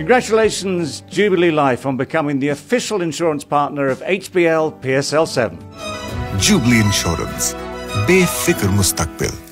Congratulations, Jubilee Life, on becoming the official insurance partner of HBL PSL 7. Jubilee Insurance. be बेफिक्र मुस्तकबिल